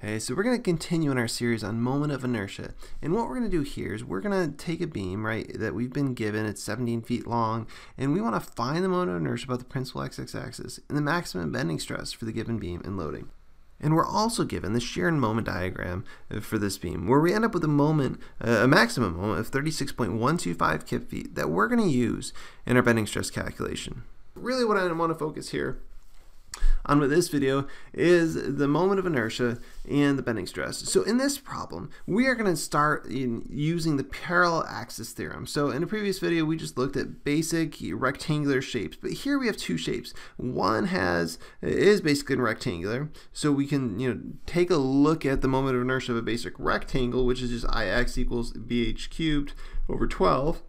Okay, so we're going to continue in our series on moment of inertia. And what we're going to do here is we're going to take a beam, right, that we've been given, it's 17 feet long, and we want to find the moment of inertia about the principal x-axis and the maximum bending stress for the given beam and loading. And we're also given the shear and moment diagram uh, for this beam, where we end up with a moment, uh, a maximum moment of 36.125 kip feet that we're going to use in our bending stress calculation. Really what I want to focus here on with this video is the moment of inertia and the bending stress. So in this problem, we are going to start in using the parallel axis theorem. So in a previous video, we just looked at basic rectangular shapes, but here we have two shapes. One has is basically rectangular, so we can you know take a look at the moment of inertia of a basic rectangle, which is just Ix equals bh cubed over 12.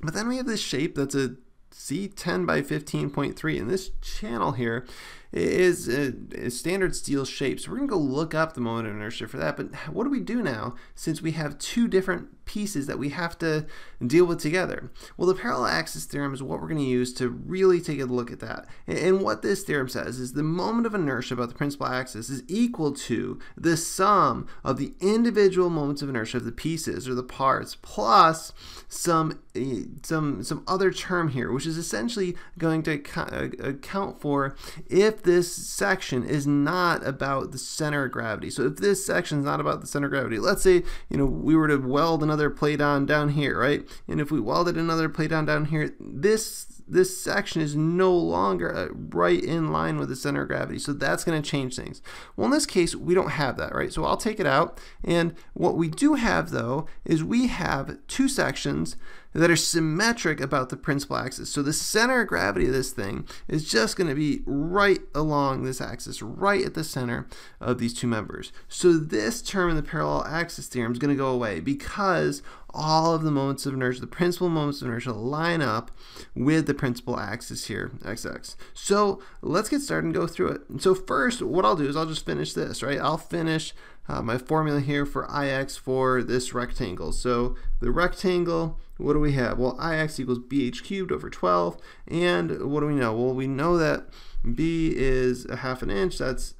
But then we have this shape that's a C10 by 15.3 and this channel here is, a, a standard steel shape. So we're going to go look up the moment of inertia for that. But what do we do now since we have two different pieces that we have to deal with together? Well, the parallel axis theorem is what we're going to use to really take a look at that. And what this theorem says is the moment of inertia about the principal axis is equal to the sum of the individual moments of inertia of the pieces or the parts plus some eh, some some other term here, which is essentially going to uh, account for if this section is not about the center of gravity. So if this section is not about the center of gravity, let's say, you know, we were to weld another plate on down here, right? And if we welded another plate on down here, this this section is no longer uh, right in line with the center of gravity. So that's going to change things. Well, in this case, we don't have that, right? So I'll take it out. And what we do have, though, is we have two sections that are symmetric about the principal axis. So the center of gravity of this thing is just going to be right along this axis, right at the center of these two members. So this term in the parallel axis theorem is going to go away because all of the moments of inertia, the principal moments of inertia line up with the principal axis here, xx. So let's get started and go through it. So first, what I'll do is I'll just finish this, right? I'll finish uh, my formula here for Ix for this rectangle. So the rectangle, what do we have? Well, Ix equals bh cubed over 12. And what do we know? Well, we know that b is a half an inch. That's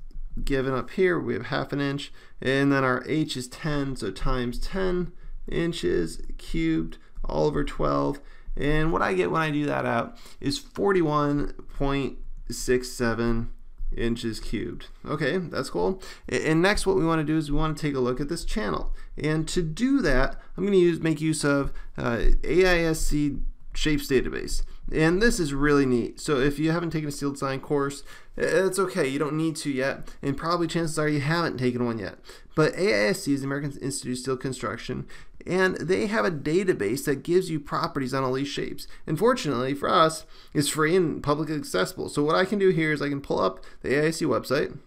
given up here. We have half an inch. And then our h is 10, so times 10 inches cubed all over 12. And what I get when I do that out is 41.67 inches cubed. Okay, that's cool. And next what we want to do is we want to take a look at this channel. And to do that, I'm going to use make use of uh, AISC shapes database. And this is really neat. So if you haven't taken a steel design course, it's okay. You don't need to yet. And probably chances are you haven't taken one yet. But AISC is the American Institute of Steel Construction and they have a database that gives you properties on all these shapes. Unfortunately for us, it's free and publicly accessible. So what I can do here is I can pull up the AISC website,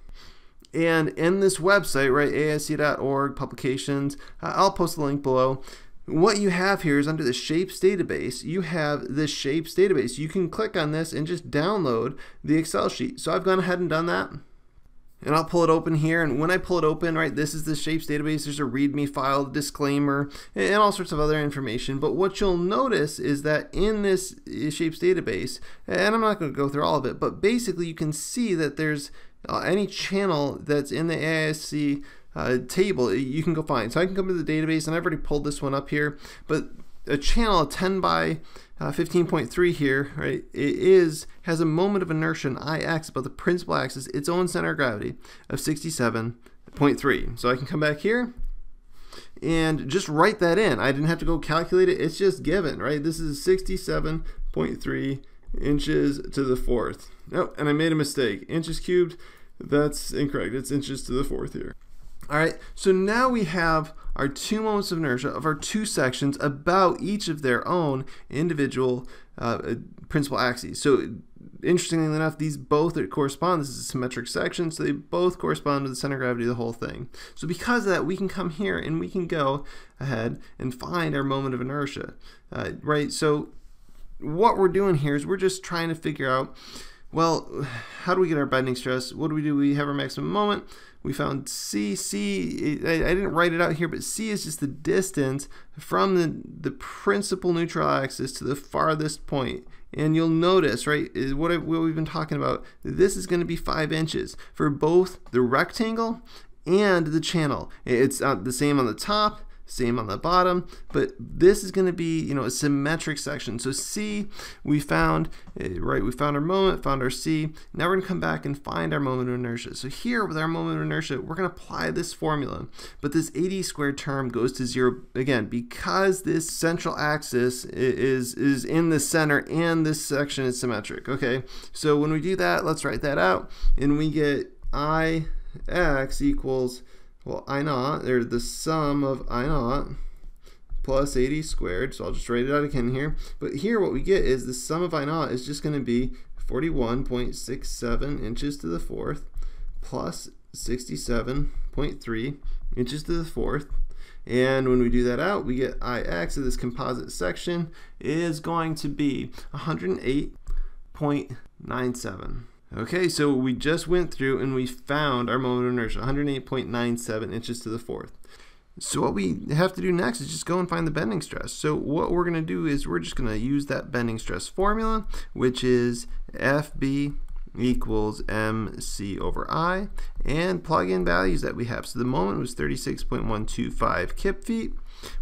and in this website, right, AISC.org, publications, I'll post the link below. What you have here is under the Shapes database, you have the Shapes database. You can click on this and just download the Excel sheet. So I've gone ahead and done that and I'll pull it open here. And when I pull it open right this is the shapes database. There's a readme file disclaimer and all sorts of other information. But what you'll notice is that in this shapes database and I'm not going to go through all of it but basically you can see that there's uh, any channel that's in the AISC uh, table you can go find. So I can come to the database and I've already pulled this one up here. But a channel 10 by uh, 15.3 here, right, it is has a moment of inertia in Ix about the principal axis, its own center of gravity of 67.3. So I can come back here and just write that in. I didn't have to go calculate it. It's just given, right? This is 67.3 inches to the fourth. Oh, and I made a mistake. Inches cubed, that's incorrect. It's inches to the fourth here. All right, so now we have our two moments of inertia of our two sections about each of their own individual uh, principal axes. So interestingly enough, these both correspond. This is a symmetric section, so they both correspond to the center of gravity of the whole thing. So because of that, we can come here and we can go ahead and find our moment of inertia, uh, right? So what we're doing here is we're just trying to figure out, well, how do we get our bending stress? What do we do? We have our maximum moment we found C. C, I, I didn't write it out here, but C is just the distance from the, the principal neutral axis to the farthest point. And you'll notice, right, what, I, what we've been talking about, this is going to be 5 inches for both the rectangle and the channel. It's uh, the same on the top, same on the bottom, but this is going to be, you know, a symmetric section. So C, we found, eh, right, we found our moment, found our C. Now we're going to come back and find our moment of inertia. So here with our moment of inertia, we're going to apply this formula, but this AD squared term goes to zero again because this central axis is, is in the center and this section is symmetric, okay? So when we do that, let's write that out, and we get I x equals well, I naught, or the sum of I naught plus AD squared, so I'll just write it out again here. But here what we get is the sum of I naught is just going to be 41.67 inches to the fourth plus 67.3 inches to the fourth. And when we do that out, we get Ix of this composite section is going to be 108.97. Okay, so we just went through and we found our moment of inertia, 108.97 inches to the fourth. So what we have to do next is just go and find the bending stress. So what we're going to do is we're just going to use that bending stress formula, which is FB equals MC over I, and plug in values that we have. So the moment was 36.125 kip feet.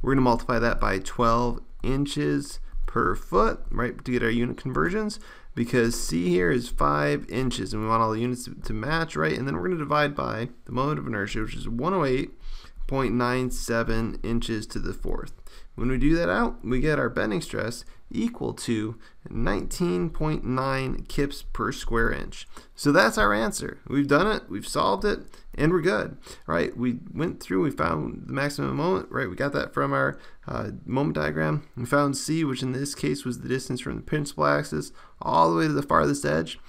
We're going to multiply that by 12 inches per foot, right, to get our unit conversions because C here is 5 inches and we want all the units to, match, right? And then we're going to divide by the moment of inertia, which is 108.97 inches to the fourth. When we do that out, we get our bending stress equal to 19.9 kips per square inch. So that's our answer. We've done it, we've solved it, and we're good, right? We went through, we found the maximum moment, right? We got that from our uh, moment diagram. We found C, which in this case was the distance from the principal axis all the way to the farthest edge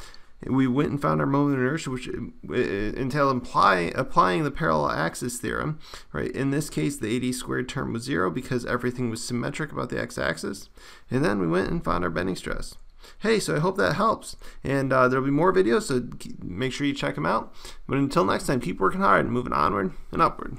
we went and found our moment of inertia, which uh, entailed imply, applying the parallel axis theorem. Right. In this case, the AD squared term was zero because everything was symmetric about the x-axis. And then we went and found our bending stress. Hey, so I hope that helps. And uh, there'll be more videos, so make sure you check them out. But until next time, keep working hard moving onward and upward.